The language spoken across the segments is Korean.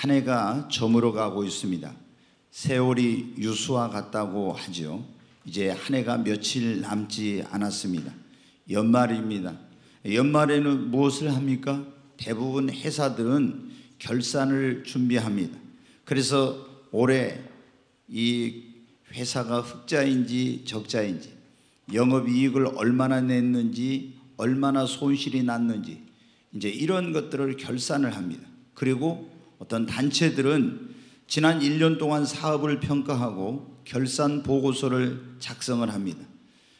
한 해가 저물어 가고 있습니다. 세월이 유수와 같다고 하죠. 이제 한 해가 며칠 남지 않았습니다. 연말입니다. 연말에는 무엇을 합니까? 대부분 회사들은 결산을 준비합니다. 그래서 올해 이 회사가 흑자인지 적자인지 영업이익을 얼마나 냈는지 얼마나 손실이 났는지 이제 이런 것들을 결산을 합니다. 그리고 어떤 단체들은 지난 1년 동안 사업을 평가하고 결산 보고서를 작성을 합니다.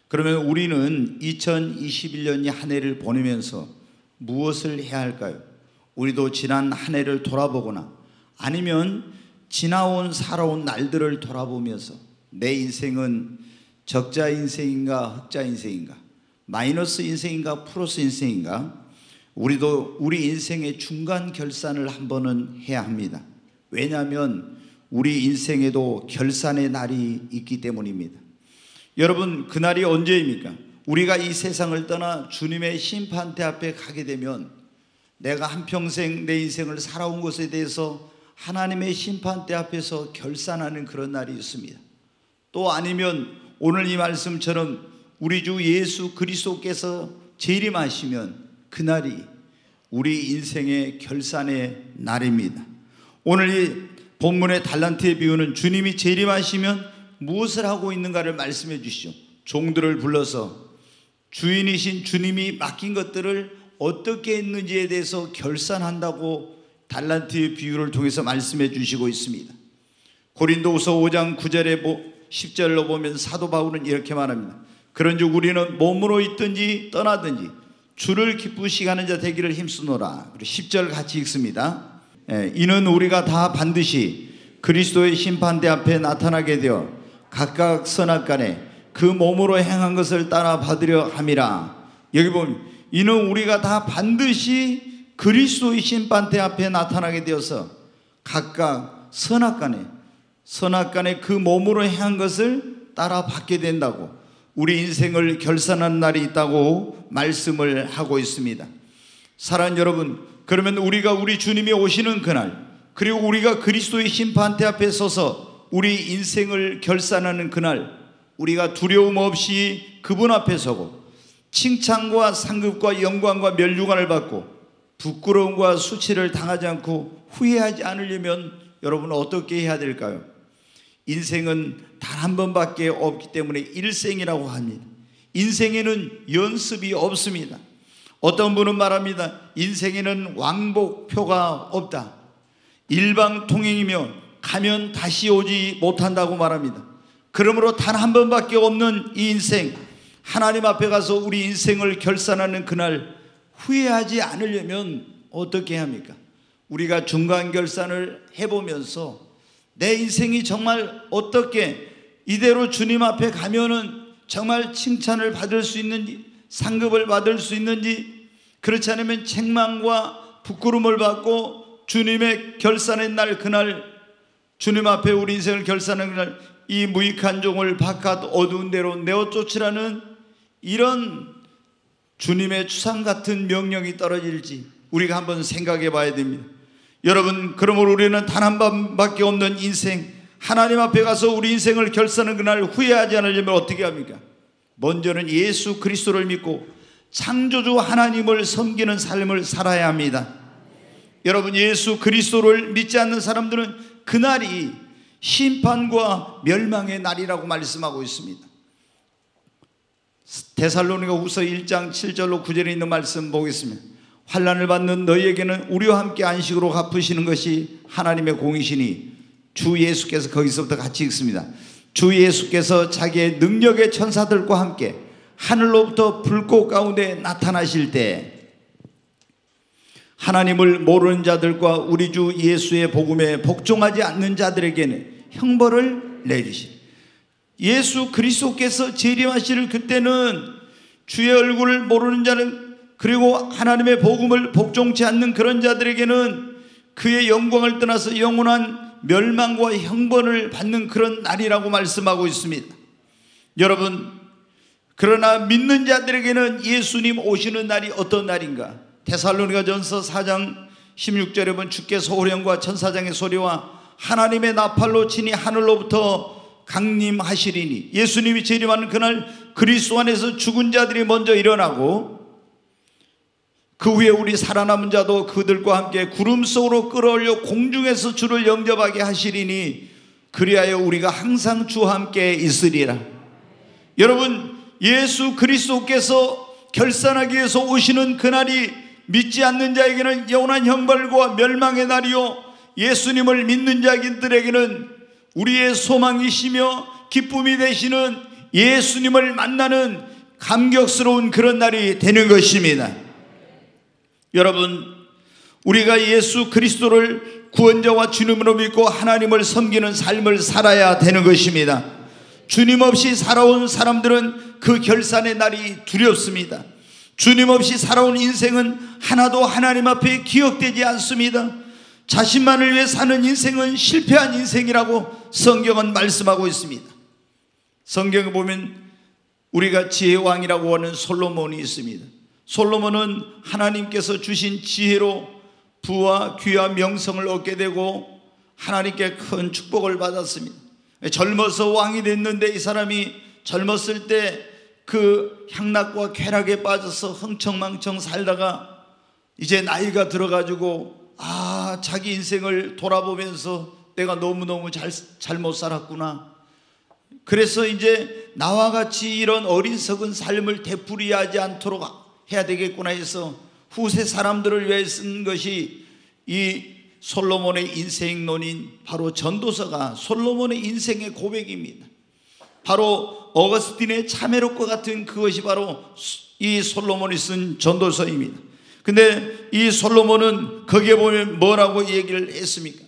그러면 우리는 2021년이 한 해를 보내면서 무엇을 해야 할까요? 우리도 지난 한 해를 돌아보거나 아니면 지나온 살아온 날들을 돌아보면서 내 인생은 적자 인생인가 흑자 인생인가 마이너스 인생인가 플러스 인생인가 우리도 우리 인생의 중간 결산을 한 번은 해야 합니다. 왜냐하면 우리 인생에도 결산의 날이 있기 때문입니다. 여러분, 그날이 언제입니까? 우리가 이 세상을 떠나 주님의 심판대 앞에 가게 되면 내가 한평생 내 인생을 살아온 것에 대해서 하나님의 심판대 앞에서 결산하는 그런 날이 있습니다. 또 아니면 오늘 이 말씀처럼 우리 주 예수 그리스도께서 재림하시면 그날이 우리 인생의 결산의 날입니다. 오늘 이 본문의 달란트의 비유는 주님이 재림하시면 무엇을 하고 있는가를 말씀해 주시죠. 종들을 불러서 주인이신 주님이 맡긴 것들을 어떻게 했는지에 대해서 결산한다고 달란트의 비유를 통해서 말씀해 주시고 있습니다. 고린도후서 5장 9절에 10절로 보면 사도 바울은 이렇게 말합니다. 그런즉 우리는 몸으로 있든지 떠나든지 주를 기쁘시게 하는 자 되기를 힘쓰노라. 그리고 10절 같이 읽습니다. 예, 이는 우리가 다 반드시 그리스도의 심판대 앞에 나타나게 되어 각각 선악간에 그 몸으로 행한 것을 따라 받으려 함이라. 여기 보면 이는 우리가 다 반드시 그리스도의 심판대 앞에 나타나게 되어서 각각 선악간에 선악간에 그 몸으로 행한 것을 따라 받게 된다고 우리 인생을 결산한 날이 있다고 말씀을 하고 있습니다. 사랑 여러분, 그러면 우리가 우리 주님이 오시는 그날, 그리고 우리가 그리스도의 심판대 앞에 서서 우리 인생을 결산하는 그날, 우리가 두려움 없이 그분 앞에 서고 칭찬과 상급과 영광과 멸류관을 받고 부끄러움과 수치를 당하지 않고 후회하지 않으려면 여러분 어떻게 해야 될까요? 인생은 단 한 번밖에 없기 때문에 일생이라고 합니다. 인생에는 연습이 없습니다. 어떤 분은 말합니다. 인생에는 왕복표가 없다. 일방통행이며 가면 다시 오지 못한다고 말합니다. 그러므로 단 한 번밖에 없는 이 인생, 하나님 앞에 가서 우리 인생을 결산하는 그날 후회하지 않으려면 어떻게 합니까? 우리가 중간 결산을 해보면서 내 인생이 정말 어떻게 이대로 주님 앞에 가면은 정말 칭찬을 받을 수 있는지 상급을 받을 수 있는지 그렇지 않으면 책망과 부끄러움을 받고 주님의 결산의 날 그날 주님 앞에 우리 인생을 결산하는 그날 이 무익한 종을 바깥 어두운 데로 내어 쫓으라는 이런 주님의 추상 같은 명령이 떨어질지 우리가 한번 생각해 봐야 됩니다. 여러분, 그러므로 우리는 단 한 번밖에 없는 인생, 하나님 앞에 가서 우리 인생을 결산하는 그날 후회하지 않으려면 어떻게 합니까? 먼저는 예수 그리스도를 믿고 창조주 하나님을 섬기는 삶을 살아야 합니다. 여러분, 예수 그리스도를 믿지 않는 사람들은 그날이 심판과 멸망의 날이라고 말씀하고 있습니다. 데살로니가 후서 1장 7절로 9절에 있는 말씀 보겠습니다. 환란을 받는 너희에게는 우리와 함께 안식으로 갚으시는 것이 하나님의 공이시니 주 예수께서 거기서부터 같이 읽습니다. 주 예수께서 자기의 능력의 천사들과 함께 하늘로부터 불꽃 가운데 나타나실 때 하나님을 모르는 자들과 우리 주 예수의 복음에 복종하지 않는 자들에게는 형벌을 내리시. 예수 그리스도께서 재림하실 그때는 주의 얼굴을 모르는 자는 그리고 하나님의 복음을 복종치 않는 그런 자들에게는 그의 영광을 떠나서 영원한 멸망과 형벌을 받는 그런 날이라고 말씀하고 있습니다. 여러분, 그러나 믿는 자들에게는 예수님 오시는 날이 어떤 날인가? 테살로니가 전서 4장 16절에 보면 주께서 호령과 천사장의 소리와 하나님의 나팔로 친히 하늘로부터 강림하시리니 예수님이 재림하는 그날 그리스도 안에서 죽은 자들이 먼저 일어나고 그 후에 우리 살아남은 자도 그들과 함께 구름 속으로 끌어올려 공중에서 주를 영접하게 하시리니 그리하여 우리가 항상 주와 함께 있으리라. 여러분 예수 그리스도께서 결산하기 위해서 오시는 그날이 믿지 않는 자에게는 영원한 형벌과 멸망의 날이요 예수님을 믿는 자들에게는 우리의 소망이시며 기쁨이 되시는 예수님을 만나는 감격스러운 그런 날이 되는 것입니다. 여러분, 우리가 예수 그리스도를 구원자와 주님으로 믿고 하나님을 섬기는 삶을 살아야 되는 것입니다. 주님 없이 살아온 사람들은 그 결산의 날이 두렵습니다. 주님 없이 살아온 인생은 하나도 하나님 앞에 기억되지 않습니다. 자신만을 위해 사는 인생은 실패한 인생이라고 성경은 말씀하고 있습니다. 성경에 보면 우리가 지혜왕이라고 하는 솔로몬이 있습니다. 솔로몬은 하나님께서 주신 지혜로 부와 귀와 명성을 얻게 되고 하나님께 큰 축복을 받았습니다. 젊어서 왕이 됐는데 이 사람이 젊었을 때 그 향락과 쾌락에 빠져서 흥청망청 살다가 이제 나이가 들어가지고 아 자기 인생을 돌아보면서 내가 너무너무 잘, 잘못 살았구나. 그래서 이제 나와 같이 이런 어리석은 삶을 되풀이하지 않도록 해야 되겠구나 해서 후세 사람들을 위해 쓴 것이 이 솔로몬의 인생론인 바로 전도서가 솔로몬의 인생의 고백입니다. 바로 어거스틴의 참회록과 같은 그것이 바로 이 솔로몬이 쓴 전도서입니다. 근데 이 솔로몬은 거기에 보면 뭐라고 얘기를 했습니까?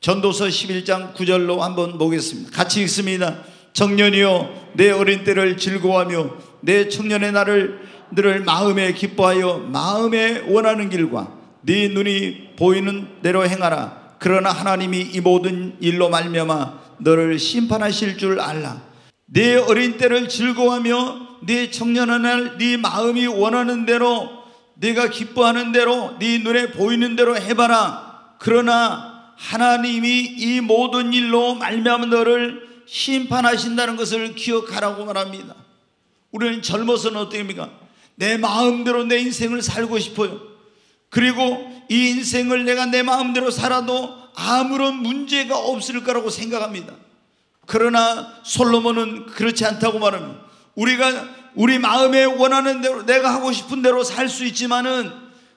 전도서 11장 9절로 한번 보겠습니다. 같이 읽습니다. 청년이여 내 어린 때를 즐거워하며 내 청년의 날을 늘 마음에 기뻐하여 마음에 원하는 길과 네 눈이 보이는 대로 행하라. 그러나 하나님이 이 모든 일로 말미암아 너를 심판하실 줄 알라. 네 어린 때를 즐거워하며 네 청년의 날네 마음이 원하는 대로 네가 기뻐하는 대로 네 눈에 보이는 대로 해봐라. 그러나 하나님이 이 모든 일로 말미암아 너를 심판하신다는 것을 기억하라고 말합니다. 우리는 젊어서는 어떻습니까? 내 마음대로 내 인생을 살고 싶어요. 그리고 이 인생을 내가 내 마음대로 살아도 아무런 문제가 없을 거라고 생각합니다. 그러나 솔로몬은 그렇지 않다고 말합니다. 우리가 우리 마음에 원하는 대로 내가 하고 싶은 대로 살 수 있지만은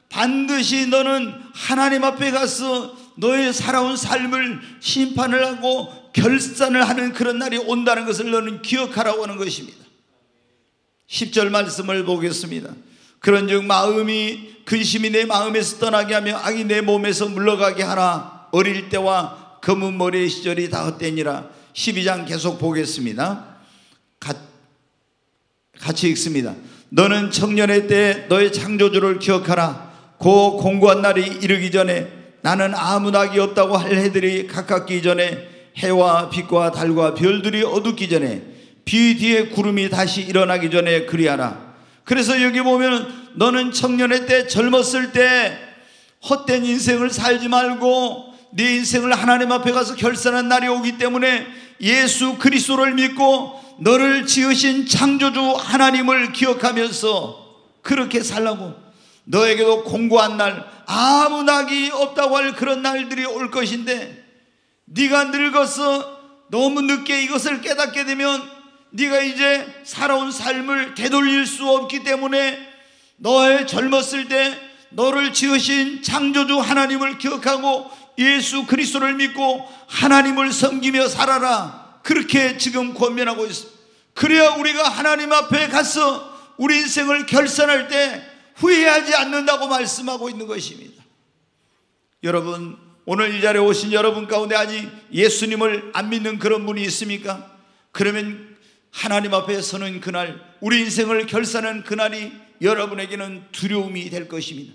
반드시 너는 하나님 앞에 가서 너의 살아온 삶을 심판을 하고 결산을 하는 그런 날이 온다는 것을 너는 기억하라고 하는 것입니다. 10절 말씀을 보겠습니다. 그런 즉 마음이 근심이 내 마음에서 떠나게 하며 악이 내 몸에서 물러가게 하라. 어릴 때와 검은 머리의 시절이 다 헛되니라. 12장 계속 보겠습니다. 같이 읽습니다. 너는 청년의 때 너의 창조주를 기억하라. 고 공고한 날이 이르기 전에 나는 아무 낙이 없다고 할 해들이 가깝기 전에 해와 빛과 달과 별들이 어둡기 전에 비 뒤에 구름이 다시 일어나기 전에 그리하라. 그래서 여기 보면 너는 청년의 때 젊었을 때 헛된 인생을 살지 말고 네 인생을 하나님 앞에 가서 결산한 날이 오기 때문에 예수 그리스도를 믿고 너를 지으신 창조주 하나님을 기억하면서 그렇게 살라고 너에게도 공고한 날 아무 낙이 없다고 할 그런 날들이 올 것인데 네가 늙어서 너무 늦게 이것을 깨닫게 되면 네가 이제 살아온 삶을 되돌릴 수 없기 때문에 너의 젊었을 때 너를 지으신 창조주 하나님을 기억하고 예수 그리스도를 믿고 하나님을 섬기며 살아라. 그렇게 지금 권면하고 있습니다. 그래야 우리가 하나님 앞에 가서 우리 인생을 결산할 때 후회하지 않는다고 말씀하고 있는 것입니다. 여러분, 오늘 이 자리에 오신 여러분 가운데 아직 예수님을 안 믿는 그런 분이 있습니까? 그러면 하나님 앞에 서는 그날, 우리 인생을 결산하는 그날이 여러분에게는 두려움이 될 것입니다.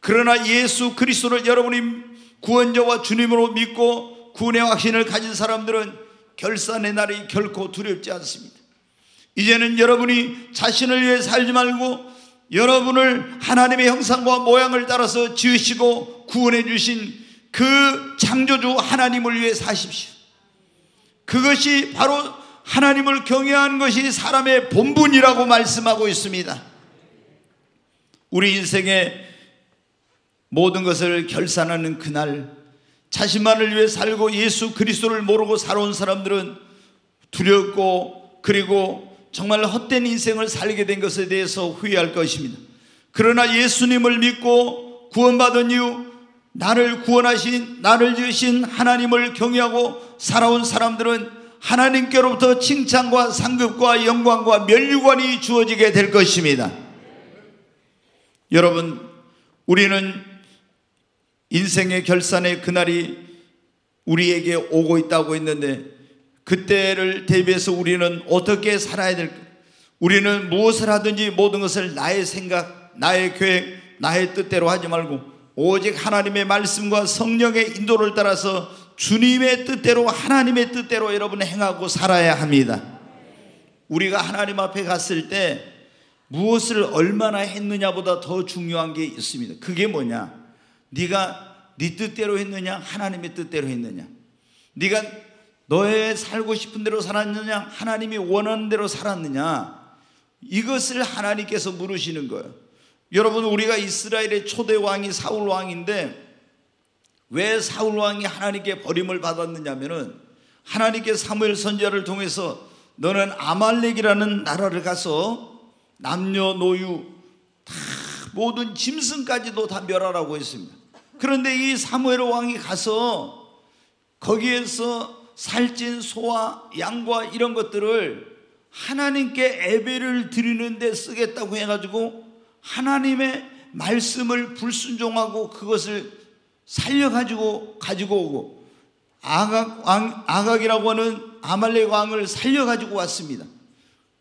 그러나 예수 그리스도를 여러분이 구원자와 주님으로 믿고 구원의 확신을 가진 사람들은 결산의 날이 결코 두렵지 않습니다. 이제는 여러분이 자신을 위해 살지 말고 여러분을 하나님의 형상과 모양을 따라서 지으시고 구원해 주신 그 창조주 하나님을 위해 사십시오. 그것이 바로 하나님을 경외하는 것이 사람의 본분이라고 말씀하고 있습니다. 우리 인생의 모든 것을 결산하는 그날 자신만을 위해 살고 예수 그리스도를 모르고 살아온 사람들은 두렵고 그리고 정말 헛된 인생을 살게 된 것에 대해서 후회할 것입니다. 그러나 예수님을 믿고 구원받은 이후 나를 구원하신 나를 지으신 하나님을 경외하고 살아온 사람들은 하나님께로부터 칭찬과 상급과 영광과 면류관이 주어지게 될 것입니다. 여러분, 우리는 인생의 결산의 그날이 우리에게 오고 있다고 했는데 그때를 대비해서 우리는 어떻게 살아야 될까? 우리는 무엇을 하든지 모든 것을 나의 생각, 나의 계획, 나의 뜻대로 하지 말고 오직 하나님의 말씀과 성령의 인도를 따라서 주님의 뜻대로 하나님의 뜻대로 여러분 행하고 살아야 합니다. 우리가 하나님 앞에 갔을 때 무엇을 얼마나 했느냐보다 더 중요한 게 있습니다. 그게 뭐냐? 네가 네 뜻대로 했느냐? 하나님의 뜻대로 했느냐? 네가 너의 살고 싶은 대로 살았느냐? 하나님이 원하는 대로 살았느냐? 이것을 하나님께서 물으시는 거예요. 여러분 우리가 이스라엘의 초대 왕이 사울 왕인데 왜 사울 왕이 하나님께 버림을 받았느냐면은 하나님께 사무엘 선지자를 통해서 너는 아말렉이라는 나라를 가서 남녀 노유 다 모든 짐승까지도 다 멸하라고 했습니다. 그런데 이 사무엘 왕이 가서 거기에서 살찐 소와 양과 이런 것들을 하나님께 예배를 드리는데 쓰겠다고 해가지고 하나님의 말씀을 불순종하고 그것을 살려가지고 가지고 오고 아각 왕, 아각이라고 하는 아말렉 왕을 살려가지고 왔습니다.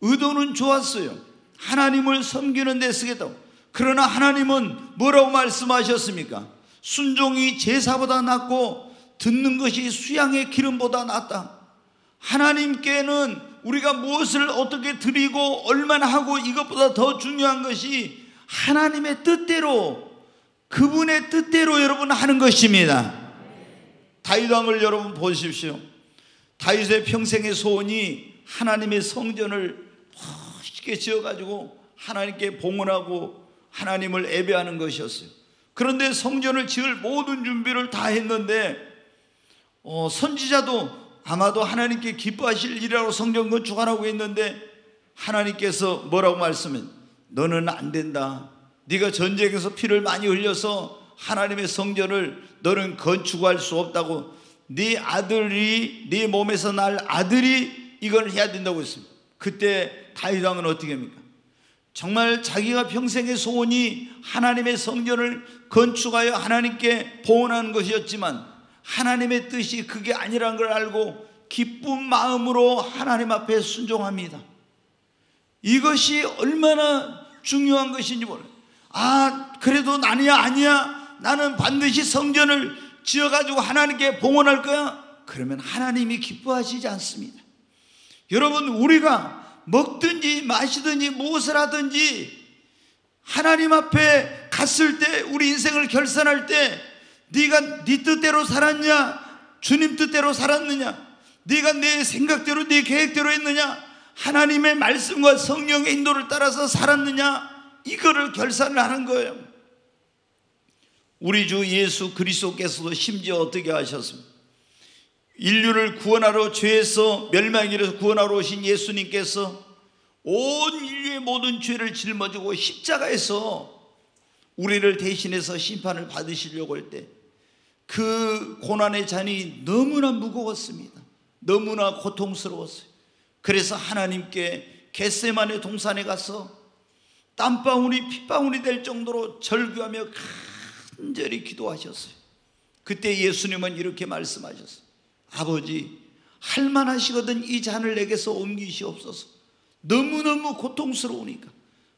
의도는 좋았어요. 하나님을 섬기는 데 쓰겠다고. 그러나 하나님은 뭐라고 말씀하셨습니까? 순종이 제사보다 낫고 듣는 것이 수양의 기름보다 낫다. 하나님께는 우리가 무엇을 어떻게 드리고 얼마나 하고 이것보다 더 중요한 것이 하나님의 뜻대로 그분의 뜻대로 여러분 하는 것입니다. 다윗 왕을 여러분 보십시오. 다윗의 평생의 소원이 하나님의 성전을 멋있게 지어가지고 하나님께 봉헌하고 하나님을 예배하는 것이었어요. 그런데 성전을 지을 모든 준비를 다 했는데 어, 선지자도 아마도 하나님께 기뻐하실 일이라고 성전 건축하라고 했는데 하나님께서 뭐라고 말씀해? 너는 안 된다. 네가 전쟁에서 피를 많이 흘려서 하나님의 성전을 너는 건축할 수 없다고 네 아들이 네 몸에서 날 아들이 이걸 해야 된다고 했습니다. 그때 다윗 왕은 어떻게 합니까? 정말 자기가 평생의 소원이 하나님의 성전을 건축하여 하나님께 봉헌하는 것이었지만 하나님의 뜻이 그게 아니라는 걸 알고 기쁜 마음으로 하나님 앞에 순종합니다. 이것이 얼마나 중요한 것인지 몰라요. 아, 그래도 나니야 아니야. 나는 반드시 성전을 지어가지고 하나님께 봉헌할 거야. 그러면 하나님이 기뻐하시지 않습니다. 여러분, 우리가 먹든지 마시든지 무엇을 하든지 하나님 앞에 갔을 때 우리 인생을 결산할 때 네가 네 뜻대로 살았냐? 주님 뜻대로 살았느냐? 네가 내 생각대로 네 계획대로 했느냐? 하나님의 말씀과 성령의 인도를 따라서 살았느냐? 이거를 결산을 하는 거예요. 우리 주 예수 그리스도께서도 심지어 어떻게 하셨습니까? 인류를 구원하러 죄에서 멸망이라서 구원하러 오신 예수님께서 온 인류의 모든 죄를 짊어지고 십자가에서 우리를 대신해서 심판을 받으시려고 할 때 그 고난의 잔이 너무나 무거웠습니다. 너무나 고통스러웠어요. 그래서 하나님께 겟세만의 동산에 가서 땀방울이 핏방울이 될 정도로 절규하며 간절히 기도하셨어요. 그때 예수님은 이렇게 말씀하셨어요. 아버지, 할만하시거든 이 잔을 내게서 옮기시옵소서. 너무너무 고통스러우니까.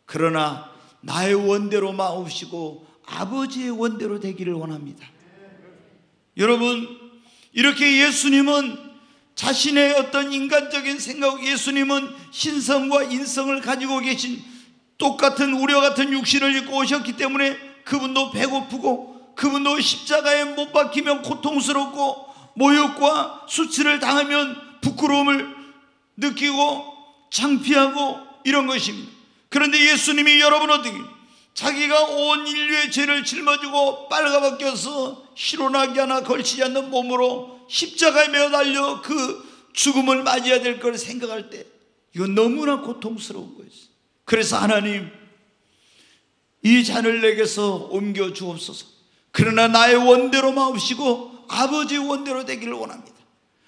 그러나 나의 원대로 마옵시고 아버지의 원대로 되기를 원합니다. 여러분, 이렇게 예수님은 자신의 어떤 인간적인 생각, 예수님은 신성과 인성을 가지고 계신 똑같은 우려 같은 육신을 입고 오셨기 때문에 그분도 배고프고 그분도 십자가에 못 박히면 고통스럽고 모욕과 수치를 당하면 부끄러움을 느끼고 창피하고 이런 것입니다. 그런데 예수님이 여러분 어떻게 자기가 온 인류의 죄를 짊어지고 빨가벗겨서 희로나게 하나 걸치지 않는 몸으로 십자가에 매달려 그 죽음을 맞이해야 될 걸 생각할 때 이건 너무나 고통스러운 거였어요. 그래서 하나님 이 잔을 내게서 옮겨 주옵소서. 그러나 나의 원대로 마옵시고 아버지의 원대로 되기를 원합니다.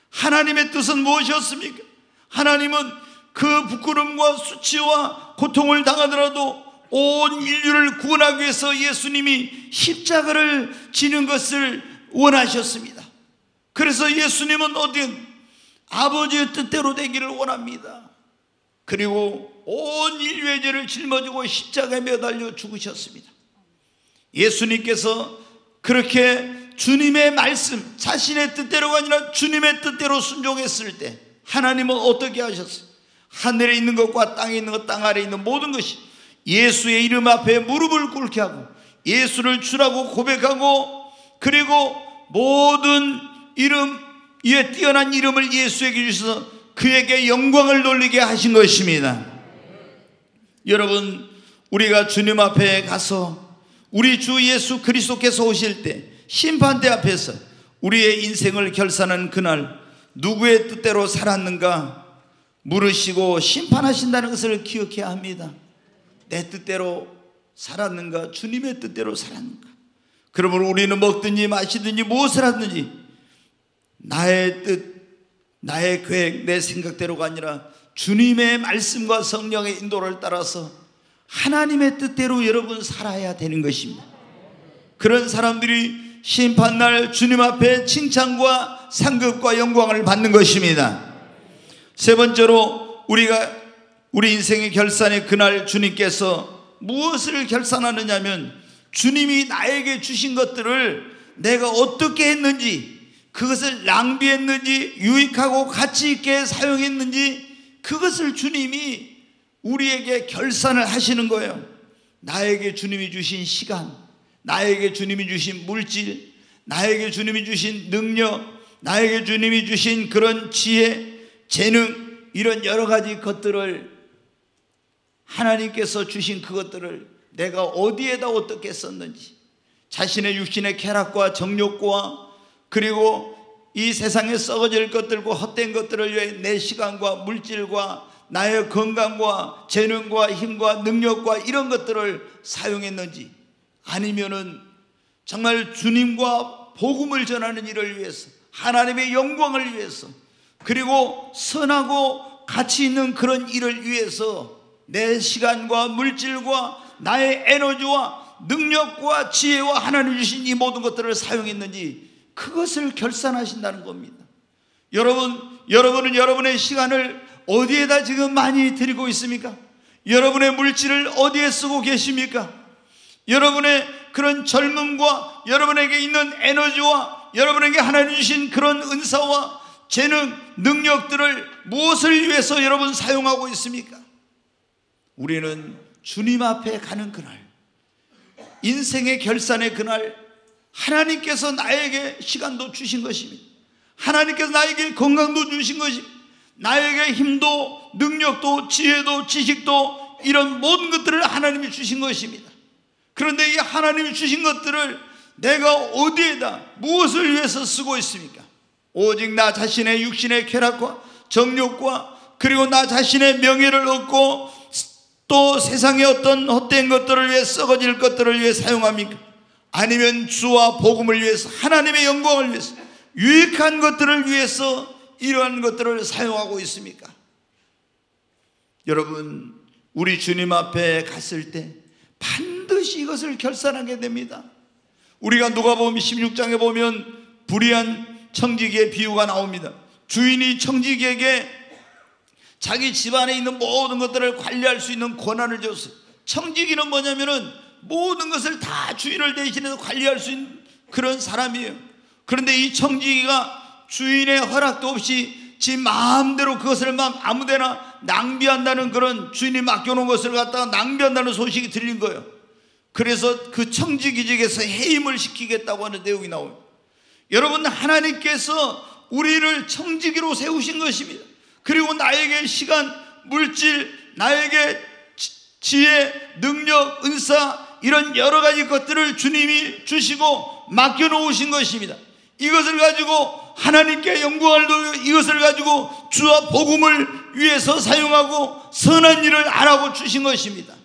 하나님의 뜻은 무엇이었습니까? 하나님은 그 부끄럼과 수치와 고통을 당하더라도 온 인류를 구원하기 위해서 예수님이 십자가를 지는 것을 원하셨습니다. 그래서 예수님은 어딘 아버지의 뜻대로 되기를 원합니다. 그리고 온 인류의 죄를 짊어지고 십자가에 매달려 죽으셨습니다. 예수님께서 그렇게 주님의 말씀, 자신의 뜻대로가 아니라 주님의 뜻대로 순종했을 때 하나님은 어떻게 하셨어요? 하늘에 있는 것과 땅에 있는 것, 땅 아래에 있는 모든 것이 예수의 이름 앞에 무릎을 꿇게 하고 예수를 주라고 고백하고 그리고 모든 이름 위에 뛰어난 이름을 예수에게 주셔서 그에게 영광을 돌리게 하신 것입니다. 여러분, 우리가 주님 앞에 가서 우리 주 예수 그리스도께서 오실 때 심판대 앞에서 우리의 인생을 결산하는 그날 누구의 뜻대로 살았는가 물으시고 심판하신다는 것을 기억해야 합니다. 내 뜻대로 살았는가 주님의 뜻대로 살았는가 그러면 우리는 먹든지 마시든지 무엇을 하든지 나의 뜻 나의 계획, 내 생각대로가 아니라 주님의 말씀과 성령의 인도를 따라서 하나님의 뜻대로 여러분 살아야 되는 것입니다. 그런 사람들이 심판날 주님 앞에 칭찬과 상급과 영광을 받는 것입니다. 세 번째로 우리가 우리 인생의 결산의 그날 주님께서 무엇을 결산하느냐면 주님이 나에게 주신 것들을 내가 어떻게 했는지 그것을 낭비했는지 유익하고 가치 있게 사용했는지 그것을 주님이 우리에게 결산을 하시는 거예요. 나에게 주님이 주신 시간, 나에게 주님이 주신 물질, 나에게 주님이 주신 능력, 나에게 주님이 주신 그런 지혜, 재능, 이런 여러 가지 것들을 하나님께서 주신 그것들을 내가 어디에다 어떻게 썼는지, 자신의 육신의 쾌락과 정욕과 그리고 이 세상에 썩어질 것들과 헛된 것들을 위해 내 시간과 물질과 나의 건강과 재능과 힘과 능력과 이런 것들을 사용했는지 아니면은 정말 주님과 복음을 전하는 일을 위해서 하나님의 영광을 위해서 그리고 선하고 가치 있는 그런 일을 위해서 내 시간과 물질과 나의 에너지와 능력과 지혜와 하나님 주신 이 모든 것들을 사용했는지 그것을 결산하신다는 겁니다. 여러분, 여러분은 여러분의 시간을 어디에다 지금 많이 드리고 있습니까? 여러분의 물질을 어디에 쓰고 계십니까? 여러분의 그런 젊음과 여러분에게 있는 에너지와 여러분에게 하나님 주신 그런 은사와 재능, 능력들을 무엇을 위해서 여러분 사용하고 있습니까? 우리는 주님 앞에 가는 그날, 인생의 결산의 그날, 하나님께서 나에게 시간도 주신 것입니다. 하나님께서 나에게 건강도 주신 것입니다. 나에게 힘도 능력도 지혜도 지식도 이런 모든 것들을 하나님이 주신 것입니다. 그런데 이 하나님이 주신 것들을 내가 어디에다 무엇을 위해서 쓰고 있습니까? 오직 나 자신의 육신의 쾌락과 정욕과 그리고 나 자신의 명예를 얻고 또 세상의 어떤 헛된 것들을 위해 썩어질 것들을 위해 사용합니까? 아니면 주와 복음을 위해서 하나님의 영광을 위해서 유익한 것들을 위해서 이러한 것들을 사용하고 있습니까? 여러분, 우리 주님 앞에 갔을 때 반드시 이것을 결산하게 됩니다. 우리가 누가 보면 16장에 보면 불의한 청지기의 비유가 나옵니다. 주인이 청지기에게 자기 집안에 있는 모든 것들을 관리할 수 있는 권한을 줬어요. 청지기는 뭐냐면은 모든 것을 다 주인을 대신해서 관리할 수 있는 그런 사람이에요. 그런데 이 청지기가 주인의 허락도 없이 지 마음대로 그것을 막 아무데나 낭비한다는 그런 주인이 맡겨놓은 것을 갖다가 낭비한다는 소식이 들린 거예요. 그래서 그 청지기직에서 해임을 시키겠다고 하는 내용이 나옵니다. 여러분 하나님께서 우리를 청지기로 세우신 것입니다. 그리고 나에게 시간, 물질, 나에게 지혜, 능력, 은사 이런 여러 가지 것들을 주님이 주시고 맡겨 놓으신 것입니다. 이것을 가지고 하나님께 영광을 돌려 이것을 가지고 주와 복음을 위해서 사용하고 선한 일을 하라고 주신 것입니다.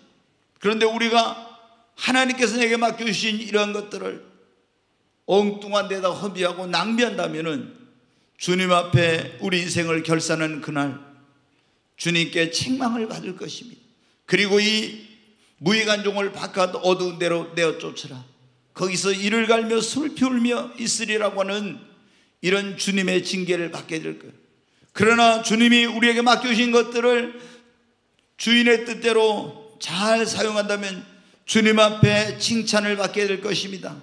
그런데 우리가 하나님께서 내게 맡겨주신 이러한 것들을 엉뚱한 데다 허비하고 낭비한다면 주님 앞에 우리 인생을 결산하는 그날 주님께 책망을 받을 것입니다. 그리고 이 무의간종을 바깥 어두운 데로 내어 쫓으라. 거기서 이를 갈며 슬피 울며 있으리라고 하는 이런 주님의 징계를 받게 될 거예요. 그러나 주님이 우리에게 맡겨주신 것들을 주인의 뜻대로 잘 사용한다면 주님 앞에 칭찬을 받게 될 것입니다.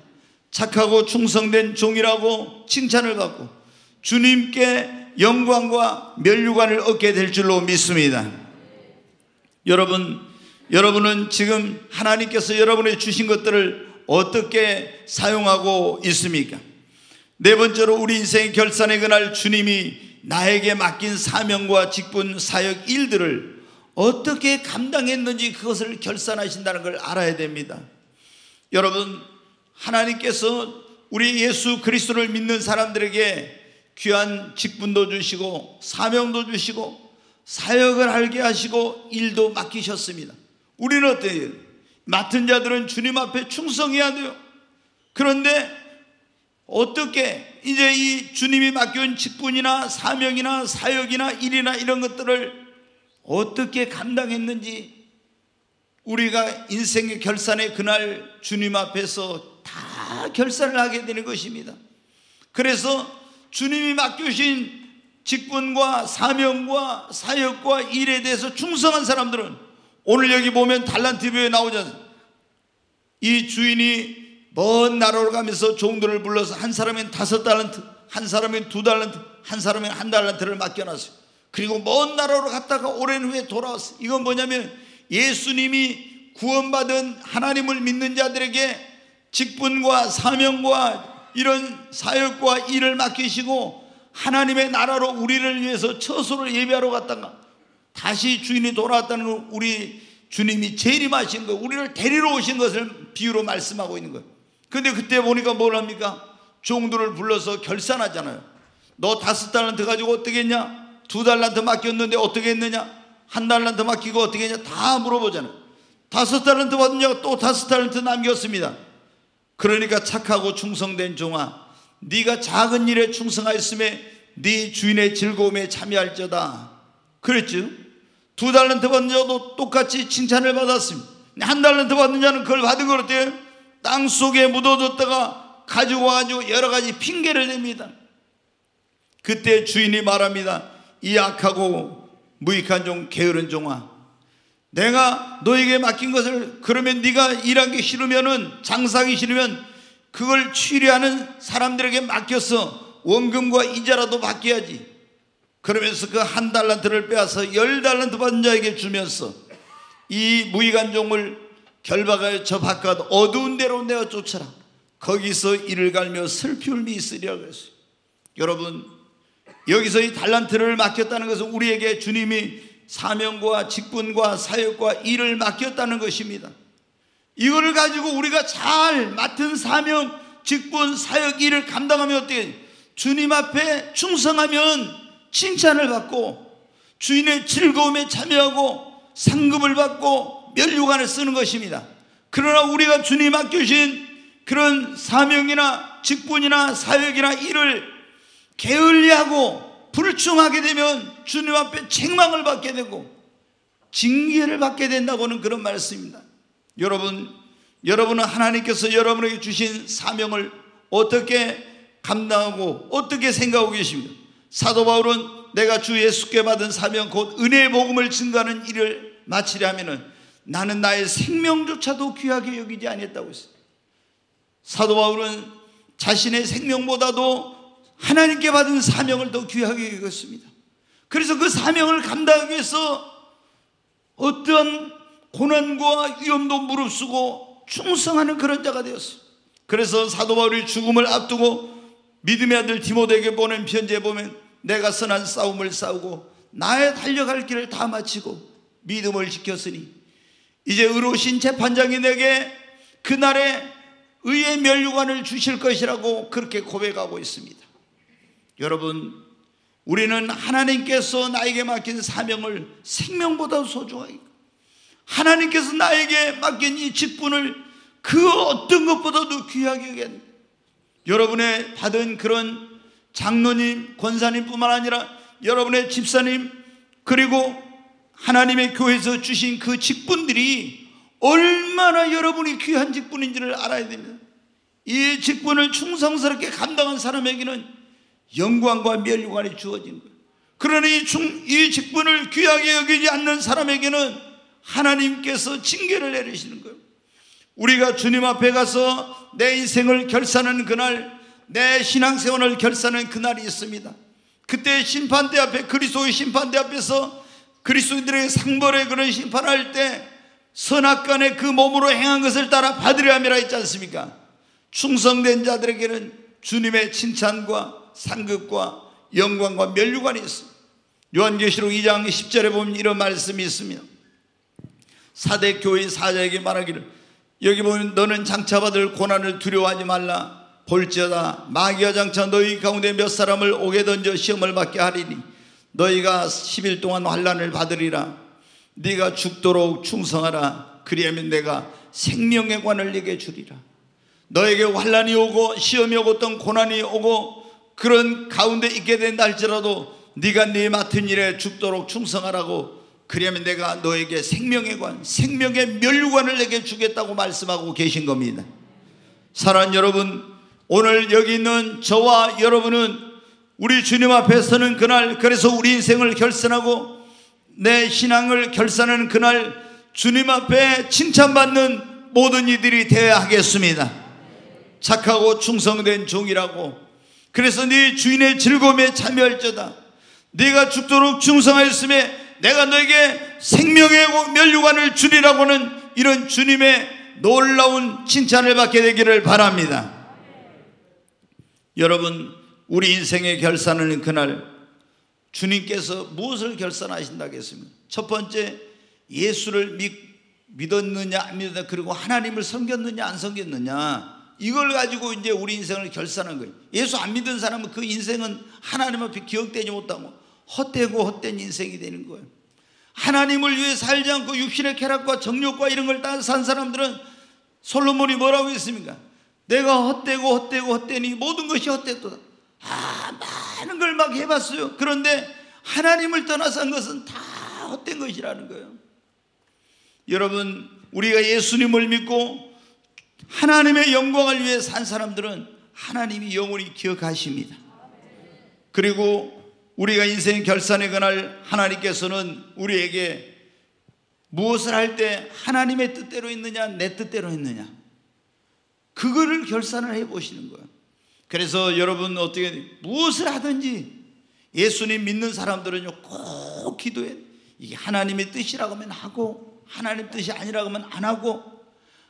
착하고 충성된 종이라고 칭찬을 받고 주님께 영광과 멸류관을 얻게 될 줄로 믿습니다. 여러분, 여러분은 지금 하나님께서 여러분에 주신 것들을 어떻게 사용하고 있습니까? 네 번째로 우리 인생의 결산의 그날 주님이 나에게 맡긴 사명과 직분, 사역 일들을 어떻게 감당했는지 그것을 결산하신다는 걸 알아야 됩니다. 여러분, 하나님께서 우리 예수 그리스도를 믿는 사람들에게 귀한 직분도 주시고 사명도 주시고 사역을 알게 하시고 일도 맡기셨습니다. 우리는 어때요? 맡은 자들은 주님 앞에 충성해야 돼요. 그런데 어떻게 이제 이 주님이 맡겨온 직분이나 사명이나 사역이나 일이나 이런 것들을 어떻게 감당했는지 우리가 인생의 결산의 그날 주님 앞에서 다 결산을 하게 되는 것입니다. 그래서 주님이 맡겨주신 직분과 사명과 사역과 일에 대해서 충성한 사람들은 오늘 여기 보면 달란트뷰에 나오잖아요. 이 주인이 먼 나라로 가면서 종들을 불러서 한 사람은 다섯 달란트, 한 사람은 두 달란트, 한 사람은 한 달란트를 맡겨놨어요. 그리고 먼 나라로 갔다가 오랜 후에 돌아왔어. 이건 뭐냐면 예수님이 구원받은 하나님을 믿는 자들에게 직분과 사명과 이런 사역과 일을 맡기시고 하나님의 나라로 우리를 위해서 처소를 예배하러 갔다가 다시 주인이 돌아왔다는 걸 우리 주님이 재림하신 거, 우리를 데리러 오신 것을 비유로 말씀하고 있는 거예요. 근데 그때 보니까 뭘 합니까? 종들을 불러서 결산하잖아요. 너 다섯 달란트 가지고 어떻게 했냐? 두 달란트 맡겼는데 어떻게 했느냐? 한 달란트 맡기고 어떻게 했냐? 다 물어보잖아요. 다섯 달란트 받느냐고 또 다섯 달란트 남겼습니다. 그러니까 착하고 충성된 종아, 네가 작은 일에 충성하였음에 네 주인의 즐거움에 참여할저다. 그랬죠? 두 달란트 받는 자도 똑같이 칭찬을 받았습니다. 한 달란트 받는 자는 그걸 받은 걸 어때요? 땅 속에 묻어뒀다가 가지고 와가지고 여러 가지 핑계를 냅니다. 그때 주인이 말합니다. 이 악하고 무익한 종 게으른 종아 내가 너에게 맡긴 것을 그러면 네가 일한 게 싫으면은 장사하기 싫으면 그걸 취리하는 사람들에게 맡겨서 원금과 이자라도 받겨야지 그러면서 그 한 달란트를 빼앗아 열 달란트 받은 자에게 주면서 이 무익한 종을 결박하여 저 바깥 어두운 데로 내어 쫓아라. 거기서 이를 갈며 슬피 울미 있으리라 그랬어요. 여러분 여기서 이 달란트를 맡겼다는 것은 우리에게 주님이 사명과 직분과 사역과 일을 맡겼다는 것입니다. 이거를 가지고 우리가 잘 맡은 사명, 직분, 사역, 일을 감당하면 어떻게 주님 앞에 충성하면 칭찬을 받고 주인의 즐거움에 참여하고 상급을 받고 멸류관을 쓰는 것입니다. 그러나 우리가 주님 맡겨주신 그런 사명이나 직분이나 사역이나 일을 게을리하고 불충하게 되면 주님 앞에 책망을 받게 되고 징계를 받게 된다고는 그런 말씀입니다. 여러분, 여러분은 하나님께서 여러분에게 주신 사명을 어떻게 감당하고 어떻게 생각하고 계십니까? 사도 바울은 내가 주 예수께 받은 사명 곧 은혜의 복음을 증가하는 일을 마치려 하면은 나는 나의 생명조차도 귀하게 여기지 아니했다고 했어요. 사도 바울은 자신의 생명보다도 하나님께 받은 사명을 더 귀하게 여겼습니다. 그래서 그 사명을 감당하기 위해서 어떤 고난과 위험도 무릅쓰고 충성하는 그런 자가 되었어요. 그래서 사도 바울이 죽음을 앞두고 믿음의 아들 디모데에게 보낸 편지에 보면 내가 선한 싸움을 싸우고 나의 달려갈 길을 다 마치고 믿음을 지켰으니 이제 의로우신 재판장이 내게 그날에 의의 멸류관을 주실 것이라고 그렇게 고백하고 있습니다. 여러분, 우리는 하나님께서 나에게 맡긴 사명을 생명보다 소중하게 하나님께서 나에게 맡긴 이 직분을 그 어떤 것보다도 귀하게 여러분의 받은 그런 장로님, 권사님뿐만 아니라 여러분의 집사님 그리고 하나님의 교회에서 주신 그 직분들이 얼마나 여러분이 귀한 직분인지를 알아야 됩니다. 이 직분을 충성스럽게 감당한 사람에게는 영광과 멸류관이 주어진 거예요. 그러니 이 직분을 귀하게 여기지 않는 사람에게는 하나님께서 징계를 내리시는 거예요. 우리가 주님 앞에 가서 내 인생을 결산하는 그날, 내 신앙생활을 결산하는 그날이 있습니다. 그때 심판대 앞에 그리스도의 심판대 앞에서 그리스도인들의 상벌의 그런 심판할 때 선악간에 그 몸으로 행한 것을 따라 받으려 함이라 했지 않습니까? 충성된 자들에게는 주님의 칭찬과 상급과 영광과 멸류관이 있습니다. 요한계시록 2장 10절에 보면 이런 말씀이 있습니다. 사대 교회 사자에게 말하기를 여기 보면 너는 장차받을 고난을 두려워하지 말라 볼지어다 마귀와 장차 너희 가운데 몇 사람을 오게 던져 시험을 받게 하리니 너희가 10일 동안 환란을 받으리라. 네가 죽도록 충성하라. 그리하면 내가 생명의 관을 네게 주리라. 너에게 환란이 오고 시험이 오고 어떤 고난이 오고 그런 가운데 있게 된다 할지라도 네가 네 맡은 일에 죽도록 충성하라고 그러면 내가 너에게 생명의 관, 생명의 멸류관을 내게 주겠다고 말씀하고 계신 겁니다. 사랑하는 여러분, 오늘 여기 있는 저와 여러분은 우리 주님 앞에 서는 그날, 그래서 우리 인생을 결산하고 내 신앙을 결산하는 그날 주님 앞에 칭찬받는 모든 이들이 되어야 하겠습니다. 착하고 충성된 종이라고. 그래서 네 주인의 즐거움에 참여할저다. 네가 죽도록 충성하였음에 내가 너에게 생명의 멸류관을 주리라고는 이런 주님의 놀라운 칭찬을 받게 되기를 바랍니다. 여러분, 우리 인생의 결산은 그날 주님께서 무엇을 결산하신다겠습니까? 첫 번째, 예수를 믿, 믿었느냐, 안 믿었느냐, 그리고 하나님을 섬겼느냐, 안 섬겼느냐. 이걸 가지고 이제 우리 인생을 결산한 거예요. 예수 안 믿은 사람은 그 인생은 하나님 앞에 기억되지 못하고 헛되고 헛된 인생이 되는 거예요. 하나님을 위해 살지 않고 육신의 쾌락과 정욕과 이런 걸 산 사람들은 솔로몬이 뭐라고 했습니까? 내가 헛되고 헛되고 헛되니 모든 것이 헛되도다. 아, 많은 걸 막 해봤어요. 그런데 하나님을 떠나서 한 것은 다 헛된 것이라는 거예요. 여러분, 우리가 예수님을 믿고 하나님의 영광을 위해 산 사람들은 하나님이 영원히 기억하십니다. 그리고 우리가 인생 결산의 그날 하나님께서는 우리에게 무엇을 할 때 하나님의 뜻대로 있느냐 내 뜻대로 있느냐 그거를 결산을 해 보시는 거예요. 그래서 여러분 어떻게 무엇을 하든지 예수님 믿는 사람들은요 꼭 기도해 이게 하나님의 뜻이라고 하면 하고 하나님 뜻이 아니라고 하면 안 하고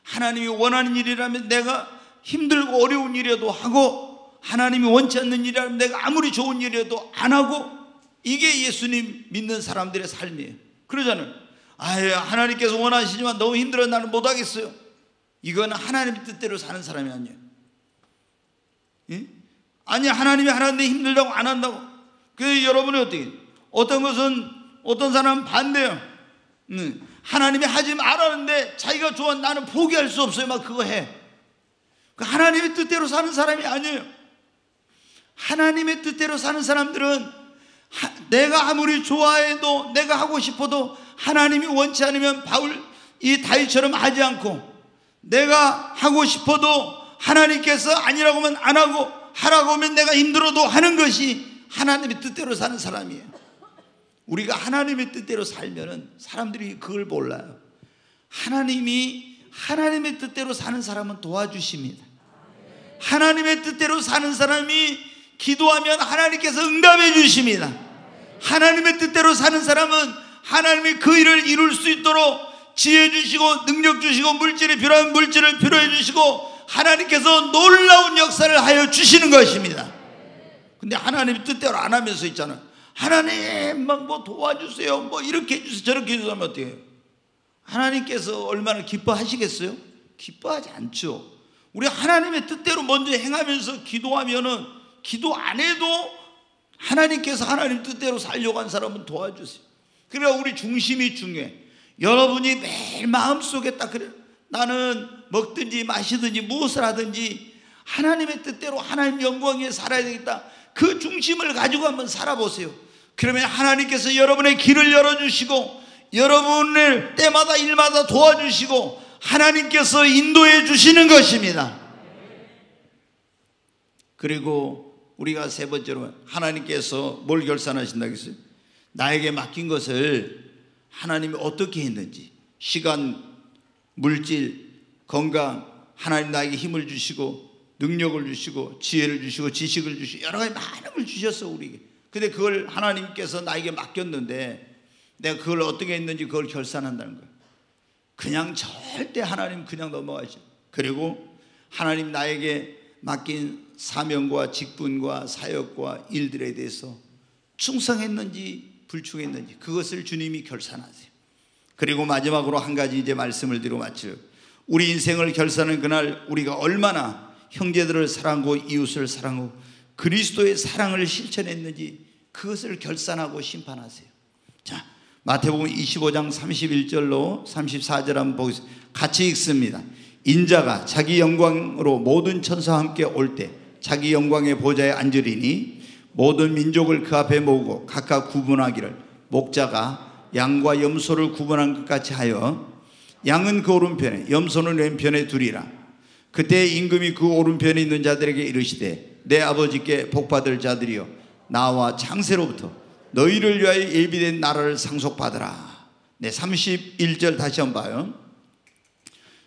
하나님이 원하는 일이라면 내가 힘들고 어려운 일이라도 하고 하나님이 원치 않는 일이라면 내가 아무리 좋은 일이라도 안 하고 이게 예수님 믿는 사람들의 삶이에요. 그러잖아요. 아유, 하나님께서 원하시지만 너무 힘들어 나는 못 하겠어요. 이건 하나님 뜻대로 사는 사람이 아니에요. 예? 아니, 하나님이 하나님데 힘들다고 안 한다고. 그 여러분이 어떻게? 어떤 것은 어떤 사람은 반대요. 음, 하나님이 하지 말라는데 자기가 좋아 나는 포기할 수 없어요. 막 그거 해. 그 하나님의 뜻대로 사는 사람이 아니에요. 하나님의 뜻대로 사는 사람들은 내가 아무리 좋아해도 내가 하고 싶어도 하나님이 원치 않으면 바울 이 다윗처럼 하지 않고 내가 하고 싶어도 하나님께서 아니라고 하면 안 하고 하라고 하면 내가 힘들어도 하는 것이 하나님의 뜻대로 사는 사람이에요. 우리가 하나님의 뜻대로 살면은 사람들이 그걸 몰라요. 하나님이 하나님의 뜻대로 사는 사람은 도와주십니다. 하나님의 뜻대로 사는 사람이 기도하면 하나님께서 응답해 주십니다. 하나님의 뜻대로 사는 사람은 하나님이 그 일을 이룰 수 있도록 지혜 주시고 능력 주시고 물질이 필요한 물질을 필요해 주시고 하나님께서 놀라운 역사를 하여 주시는 것입니다. 근데 하나님 뜻대로 안 하면서 있잖아요. 하나님 막 뭐 도와주세요. 뭐 이렇게 해주세요. 저렇게 해주세요. 하면 해요? 하나님께서 얼마나 기뻐하시겠어요? 기뻐하지 않죠. 우리 하나님의 뜻대로 먼저 행하면서 기도하면은 기도 안 해도 하나님께서 하나님 뜻대로 살려고 한 사람은 도와주세요. 그러니까 우리 중심이 중요해. 여러분이 매일 마음속에 딱 그래. 나는 먹든지 마시든지 무엇을 하든지 하나님의 뜻대로 하나님 영광 에 살아야 되겠다. 그 중심을 가지고 한번 살아보세요. 그러면 하나님께서 여러분의 길을 열어주시고 여러분을 때마다 일마다 도와주시고 하나님께서 인도해 주시는 것입니다. 그리고 우리가 세 번째로 하나님께서 뭘 결산하신다고 했어요? 나에게 맡긴 것을 하나님이 어떻게 했는지 시간, 물질, 건강 하나님 나에게 힘을 주시고 능력을 주시고 지혜를 주시고 지식을 주시고 여러 가지 많은 걸 주셨어 우리에게. 근데 그걸 하나님께서 나에게 맡겼는데 내가 그걸 어떻게 했는지 그걸 결산한다는 거예요 그냥 절대 하나님 그냥 넘어가죠 그리고 하나님 나에게 맡긴 사명과 직분과 사역과 일들에 대해서 충성했는지 불충했는지 그것을 주님이 결산하세요. 그리고 마지막으로 한 가지 이제 말씀을 드리고 마치려 우리 인생을 결산하는 그날 우리가 얼마나 형제들을 사랑하고 이웃을 사랑하고 그리스도의 사랑을 실천했는지 그것을 결산하고 심판하세요. 자, 마태복음 25장 31절로 34절 한번 보겠습니다. 같이 읽습니다. 인자가 자기 영광으로 모든 천사와 함께 올 때 자기 영광의 보좌에 앉으리니 모든 민족을 그 앞에 모으고 각각 구분하기를 목자가 양과 염소를 구분한 것 같이 하여 양은 그 오른편에 염소는 왼편에 두리라. 그때 임금이 그 오른편에 있는 자들에게 이르시되 내 아버지께 복받을 자들이여 나와 창세로부터 너희를 위하여 예비된 나라를 상속받으라. 네 31절 다시 한번 봐요.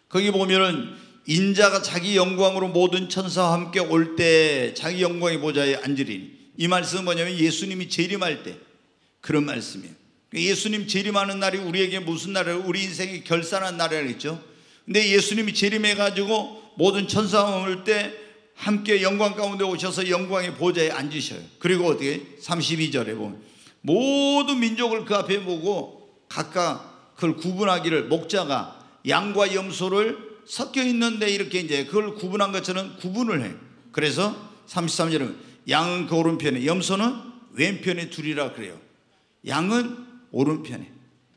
거기 보면은 인자가 자기 영광으로 모든 천사와 함께 올 때 자기 영광의 보좌에 앉으리니 이 말씀은 뭐냐면 예수님이 재림할 때 그런 말씀이에요. 예수님 재림하는 날이 우리에게 무슨 날이에요? 우리 인생이 결산한 날이겠죠. 근데 예수님이 재림해 가지고 모든 천사가 올 때 함께 영광 가운데 오셔서 영광의 보좌에 앉으셔요. 그리고 어떻게 32절에 보면 모든 민족을 그 앞에 보고 각각 그걸 구분하기를 목자가 양과 염소를 섞여 있는데 이렇게 이제 그걸 구분한 것처럼 구분을 해. 그래서 33절은 양은 그 오른편에 염소는 왼편에 두리라 그래요. 양은 오른편에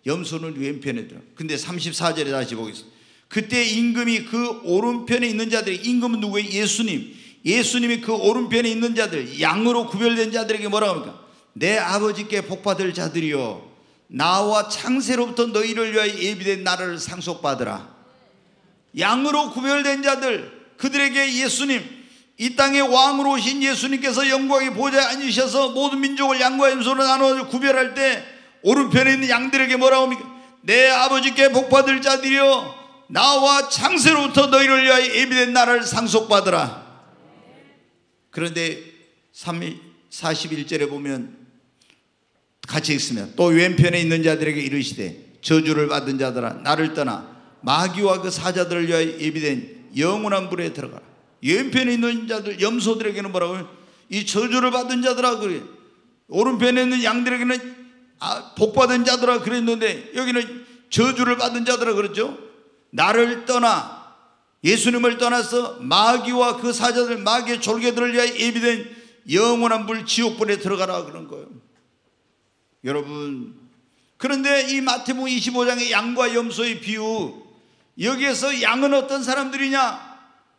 염소는 왼편에 들어. 근데 34절에 다시 보겠습니다. 그때 임금이 그 오른편에 있는 자들이 임금은 누구예요? 예수님. 예수님이 그 오른편에 있는 자들 양으로 구별된 자들에게 뭐라고 합니까? 내 아버지께 복받을 자들이여 나와 창세로부터 너희를 위하여 예비된 나라를 상속받으라. 양으로 구별된 자들 그들에게 예수님 이 땅에 왕으로 오신 예수님께서 영광의 보좌에 앉으셔서 모든 민족을 양과 염소로 나눠 구별할 때 오른편에 있는 양들에게 뭐라고 합니까? 내 아버지께 복받을 자들이여 나와 창세로부터 너희를 위하여 예비된 나라를 상속받으라. 그런데 41절에 보면 같이 읽으면 또 왼편에 있는 자들에게 이르시되 저주를 받은 자들아 나를 떠나 마귀와 그 사자들을 위하여 예비된 영원한 불에 들어가라. 왼편에 있는 자들 염소들에게는 뭐라고요? 이 저주를 받은 자들아 그래. 오른편에 있는 양들에게는 아, 복 받은 자들아 그랬는데 여기는 저주를 받은 자들아 그랬죠. 나를 떠나 예수님을 떠나서 마귀와 그 사자들 마귀의 졸개들을 위하여 예비된 영원한 불 지옥불에 들어가라 그런 거예요. 여러분 그런데 이 마태복음 25장의 양과 염소의 비유 여기에서 양은 어떤 사람들이냐?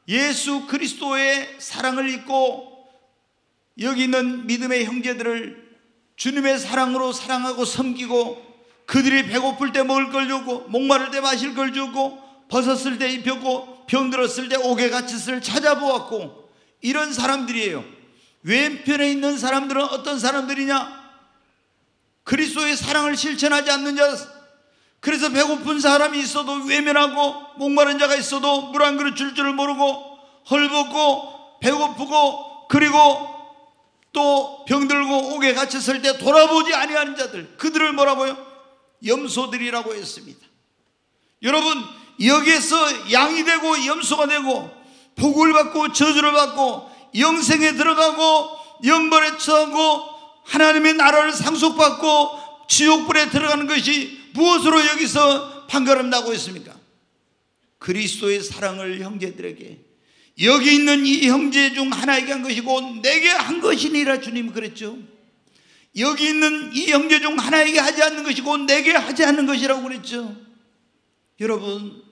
예수 그리스도의 사랑을 입고 여기 있는 믿음의 형제들을 주님의 사랑으로 사랑하고 섬기고 그들이 배고플 때 먹을 걸 주고 목마를 때 마실 걸 주고 벗었을 때 입혔고 병들었을 때 옥에 갇혔을 찾아보았고 이런 사람들이에요. 왼편에 있는 사람들은 어떤 사람들이냐? 그리스도의 사랑을 실천하지 않는 자 그래서 배고픈 사람이 있어도 외면하고 목마른 자가 있어도 물 한 그릇 줄 줄을 모르고 헐벗고 배고프고 그리고 또 병들고 옥에 갇혔을 때 돌아보지 아니하는 자들 그들을 뭐라고요? 염소들이라고 했습니다. 여러분 여기에서 양이 되고 염소가 되고 복을 받고 저주를 받고 영생에 들어가고 영벌에 처하고 하나님의 나라를 상속받고 지옥불에 들어가는 것이 무엇으로 여기서 판가름 나고 있습니까? 그리스도의 사랑을 형제들에게 여기 있는 이 형제 중 하나에게 한 것이고 내게 한 것이니라 주님 그랬죠. 여기 있는 이 형제 중 하나에게 하지 않는 것이고 내게 하지 않는 것이라고 그랬죠. 여러분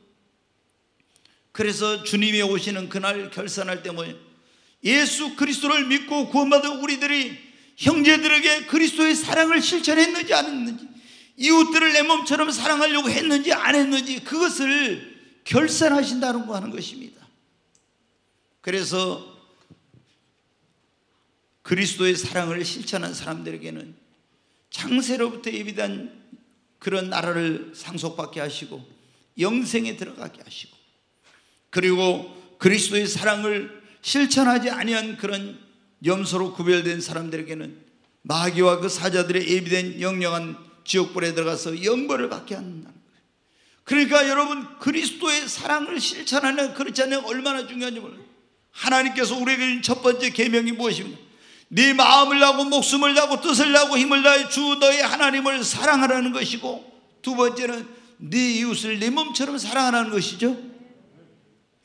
그래서 주님이 오시는 그날 결산할 때 뭐예요? 예수 그리스도를 믿고 구원받은 우리들이 형제들에게 그리스도의 사랑을 실천했는지 안 했는지 이웃들을 내 몸처럼 사랑하려고 했는지 안 했는지 그것을 결산하신다는 거 하는 것입니다. 그래서 그리스도의 사랑을 실천한 사람들에게는 장세로부터 예비된 그런 나라를 상속받게 하시고 영생에 들어가게 하시고 그리고 그리스도의 사랑을 실천하지 아니한 그런 염소로 구별된 사람들에게는 마귀와 그 사자들의 예비된 영영한 지옥불에 들어가서 영벌을 받게 한다는 거예요. 그러니까 여러분 그리스도의 사랑을 실천하는 그렇지 않으면 얼마나 중요한지 몰라요. 하나님께서 우리에게 첫 번째 계명이 무엇입니까? 네 마음을 다하고 목숨을 다하고 뜻을 다하고 힘을 다해 주 너의 하나님을 사랑하라는 것이고 두 번째는 네 이웃을 네 몸처럼 사랑하라는 것이죠.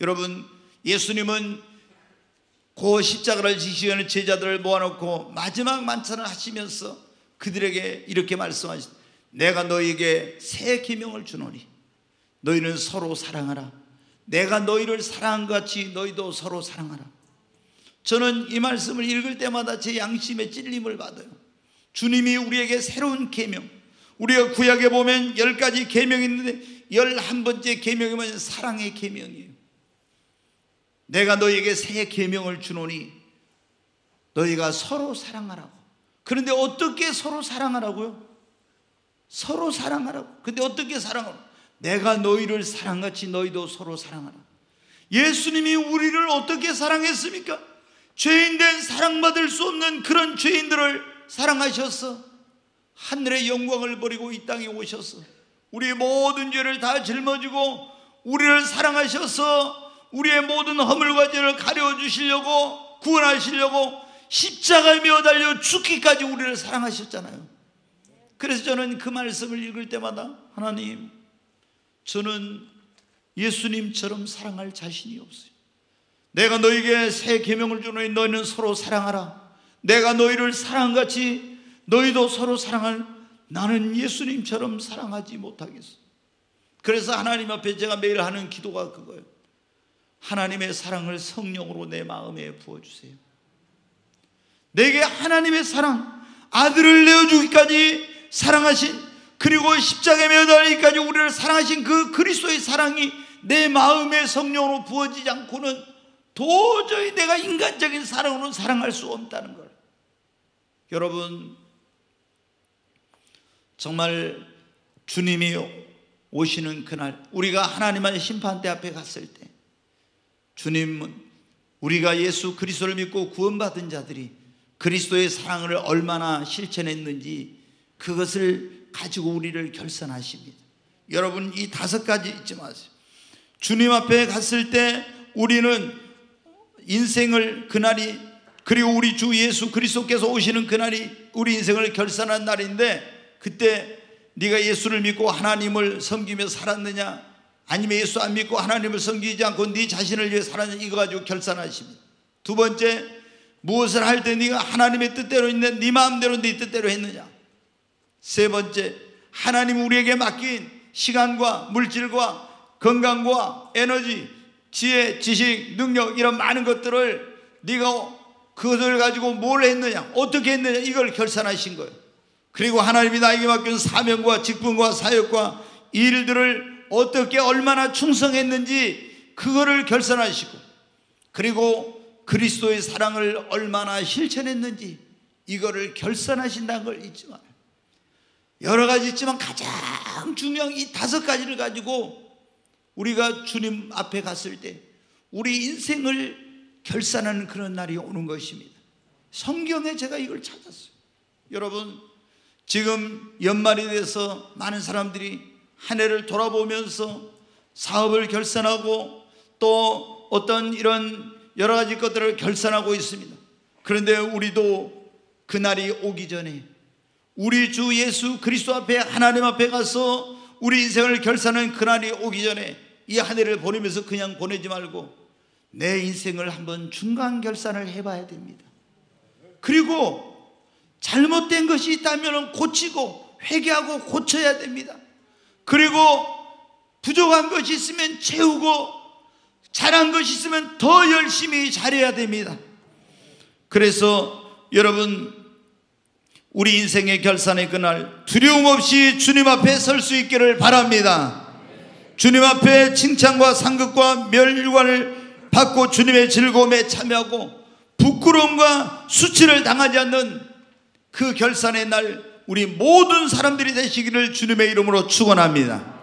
여러분 예수님은 그 십자가를 지시하는 제자들을 모아놓고 마지막 만찬을 하시면서 그들에게 이렇게 말씀하셨 내가 너에게 새 계명을 주노니 너희는 서로 사랑하라. 내가 너희를 사랑한 같이 너희도 서로 사랑하라. 저는 이 말씀을 읽을 때마다 제 양심의 찔림을 받아요. 주님이 우리에게 새로운 계명 우리가 구약에 보면 열 가지 계명이 있는데 열한 번째 계명이 뭐냐 사랑의 계명이에요. 내가 너에게 새 계명을 주노니 너희가 서로 사랑하라고. 그런데 어떻게 서로 사랑하라고요? 서로 사랑하라고. 근데 어떻게 사랑하라고? 내가 너희를 사랑같이 너희도 서로 사랑하라. 예수님이 우리를 어떻게 사랑했습니까? 죄인된 사랑받을 수 없는 그런 죄인들을 사랑하셔서 하늘의 영광을 버리고 이 땅에 오셔서 우리의 모든 죄를 다 짊어지고 우리를 사랑하셔서 우리의 모든 허물과 죄를 가려 주시려고 구원하시려고 십자가에 매어 달려 죽기까지 우리를 사랑하셨잖아요. 그래서 저는 그 말씀을 읽을 때마다 하나님 저는 예수님처럼 사랑할 자신이 없어요. 내가 너에게 새 계명을 주노니 너희는 서로 사랑하라. 내가 너희를 사랑같이 너희도 서로 사랑할 나는 예수님처럼 사랑하지 못하겠어. 그래서 하나님 앞에 제가 매일 하는 기도가 그거예요. 하나님의 사랑을 성령으로 내 마음에 부어주세요. 내게 하나님의 사랑, 아들을 내어주기까지 사랑하신 그리고 십자가에 매달리기까지 우리를 사랑하신 그 그리스도의 사랑이 내 마음의 성령으로 부어지지 않고는 도저히 내가 인간적인 사랑으로는 사랑할 수 없다는 걸. 여러분, 정말 주님이 오시는 그날, 우리가 하나님의 심판대 앞에 갔을 때, 주님은 우리가 예수 그리스도를 믿고 구원받은 자들이 그리스도의 사랑을 얼마나 실천했는지 그것을 가지고 우리를 결산하십니다. 여러분 이 다섯 가지 잊지 마세요. 주님 앞에 갔을 때 우리는 인생을 그날이 그리고 우리 주 예수 그리스도께서 오시는 그날이 우리 인생을 결산한 날인데 그때 네가 예수를 믿고 하나님을 섬기며 살았느냐 아니면 예수 안 믿고 하나님을 섬기지 않고 네 자신을 위해 살았냐 이거 가지고 결산하십니다. 두 번째 무엇을 할 때 네가 하나님의 뜻대로 있는 네 마음대로 네 뜻대로 했느냐. 세 번째 하나님 우리에게 맡긴 시간과 물질과 건강과 에너지, 지혜, 지식, 능력 이런 많은 것들을 네가 그것을 가지고 뭘 했느냐, 어떻게 했느냐 이걸 결산하신 거예요. 그리고 하나님이 나에게 맡긴 사명과 직분과 사역과 일들을 어떻게 얼마나 충성했는지 그거를 결산하시고 그리고 그리스도의 사랑을 얼마나 실천했는지 이거를 결산하신다는 걸 잊지 말아요. 여러 가지 있지만 가장 중요한 이 다섯 가지를 가지고 우리가 주님 앞에 갔을 때 우리 인생을 결산하는 그런 날이 오는 것입니다. 성경에 제가 이걸 찾았어요. 여러분, 지금 연말이 돼서 많은 사람들이 한 해를 돌아보면서 사업을 결산하고 또 어떤 이런 여러 가지 것들을 결산하고 있습니다. 그런데 우리도 그날이 오기 전에 우리 주 예수 그리스도 앞에 하나님 앞에 가서 우리 인생을 결산하는 그날이 오기 전에 이 한 해를 보내면서 그냥 보내지 말고 내 인생을 한번 중간 결산을 해봐야 됩니다. 그리고 잘못된 것이 있다면 고치고 회개하고 고쳐야 됩니다. 그리고 부족한 것이 있으면 채우고 잘한 것이 있으면 더 열심히 잘해야 됩니다. 그래서 여러분 우리 인생의 결산의 그날 두려움 없이 주님 앞에 설 수 있기를 바랍니다. 주님 앞에 칭찬과 상급과 멸관을 받고 주님의 즐거움에 참여하고 부끄러움과 수치를 당하지 않는 그 결산의 날 우리 모든 사람들이 되시기를 주님의 이름으로 축원합니다.